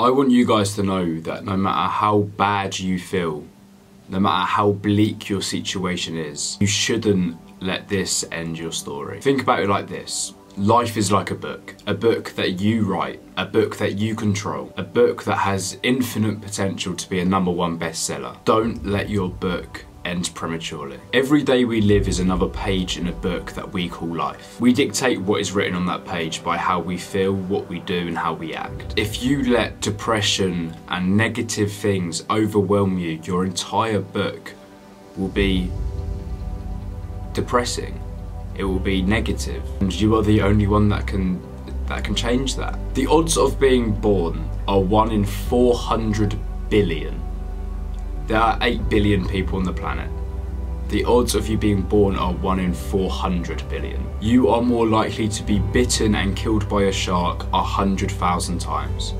I want you guys to know that no matter how bad you feel, no matter how bleak your situation is, you shouldn't let this end your story. Think about it like this. Life is like a book, a book that you write, a book that you control, a book that has infinite potential to be a number one bestseller. Don't let your book end prematurely. Every day we live is another page in a book that we call life. We dictate what is written on that page by how we feel, what we do, and how we act. If you let depression and negative things overwhelm you, your entire book will be depressing. It will be negative, and you are the only one that can that can change that. The odds of being born are 1 in 400 billion. There are 8 billion people on the planet. The odds of you being born are 1 in 400 billion. You are more likely to be bitten and killed by a shark 100,000 times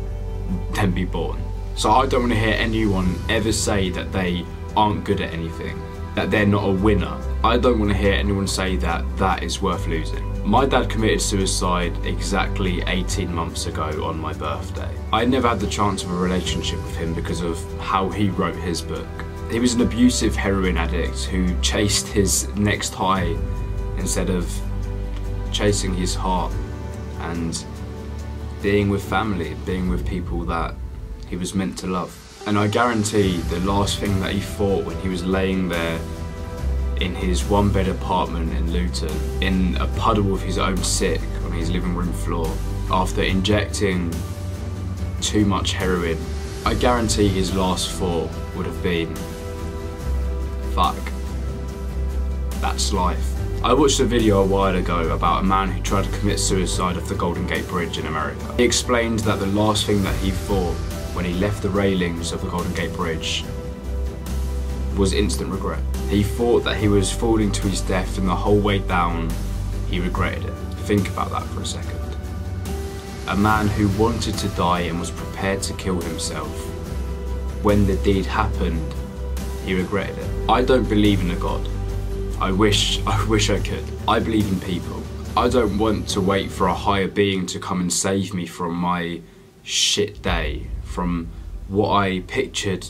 than be born. So I don't want to hear anyone ever say that they aren't good at anything, that they're not a winner. I don't want to hear anyone say that that is worth losing. My dad committed suicide exactly 18 months ago on my birthday. I never had the chance of a relationship with him because of how he wrote his book. He was an abusive heroin addict who chased his next high instead of chasing his heart and being with family, being with people that he was meant to love. And I guarantee the last thing that he thought when he was laying there in his one bed apartment in Luton in a puddle of his own sick on his living room floor after injecting too much heroin. I guarantee his last thought would have been, fuck, that's life. I watched a video a while ago about a man who tried to commit suicide off the Golden Gate Bridge in America. He explained that the last thing that he thought when he left the railings of the Golden Gate Bridge was instant regret. He thought that he was falling to his death and the whole way down he regretted it. Think about that for a second. A man who wanted to die and was prepared to kill himself. When the deed happened, he regretted it. I don't believe in a God. I wish I wish I could. I believe in people. I don't want to wait for a higher being to come and save me from my shit day, from what I pictured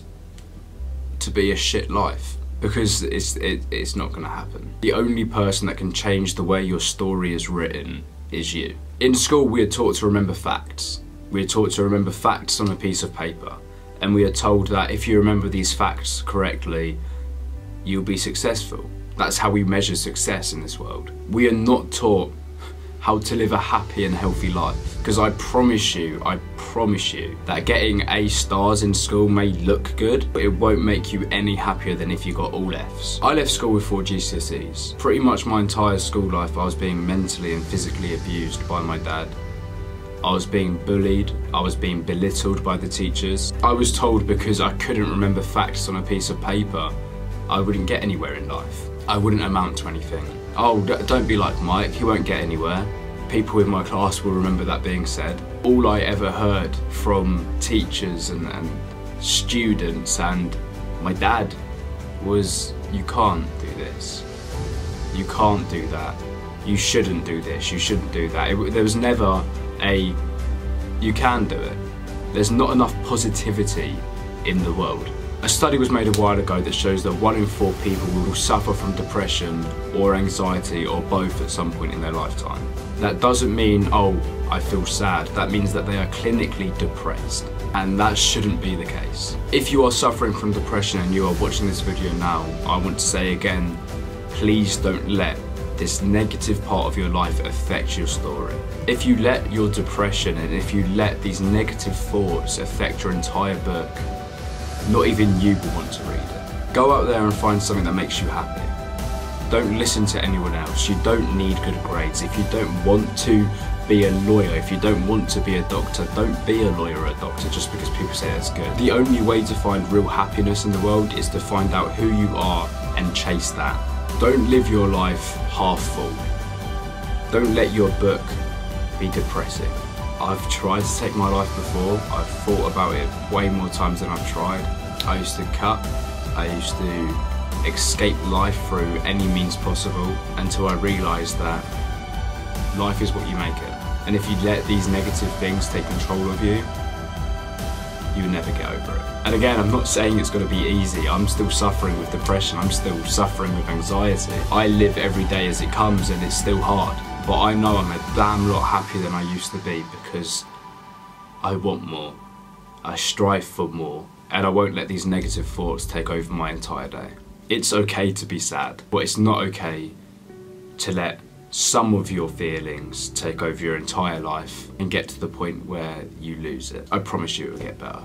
to be a shit life because it's it, it's not going to happen. The only person that can change the way your story is written is you. In school, we are taught to remember facts. We are taught to remember facts on a piece of paper, and we are told that if you remember these facts correctly, you'll be successful. That's how we measure success in this world. We are not taught how to live a happy and healthy life. Because I promise you, I promise you, that getting A stars in school may look good, but it won't make you any happier than if you got all Fs. I left school with four GCSEs. Pretty much my entire school life I was being mentally and physically abused by my dad. I was being bullied, I was being belittled by the teachers. I was told because I couldn't remember facts on a piece of paper, I wouldn't get anywhere in life. I wouldn't amount to anything. Oh, don't be like Mike, he won't get anywhere. People in my class will remember that being said. All I ever heard from teachers and, and students and my dad was, you can't do this. You can't do that. You shouldn't do this. You shouldn't do that. It, there was never a, you can do it. There's not enough positivity in the world. A study was made a while ago that shows that one in four people will suffer from depression or anxiety or both at some point in their lifetime. That doesn't mean, oh, I feel sad. That means that they are clinically depressed. And that shouldn't be the case. If you are suffering from depression and you are watching this video now, I want to say again, please don't let this negative part of your life affect your story. If you let your depression and if you let these negative thoughts affect your entire book, not even you will want to read it. Go out there and find something that makes you happy. Don't listen to anyone else. You don't need good grades. If you don't want to be a lawyer, if you don't want to be a doctor, don't be a lawyer or a doctor just because people say it's good. The only way to find real happiness in the world is to find out who you are and chase that. Don't live your life half full. Don't let your book be depressing. I've tried to take my life before. I've thought about it way more times than I've tried. I used to cut. I used to escape life through any means possible until I realised that life is what you make it. And if you let these negative things take control of you, you never get over it. And again, I'm not saying it's going to be easy. I'm still suffering with depression. I'm still suffering with anxiety. I live every day as it comes and it's still hard. But I know I'm a damn lot happier than I used to be because I want more. I strive for more. And I won't let these negative thoughts take over my entire day. It's okay to be sad, but it's not okay to let some of your feelings take over your entire life and get to the point where you lose it. I promise you it will get better.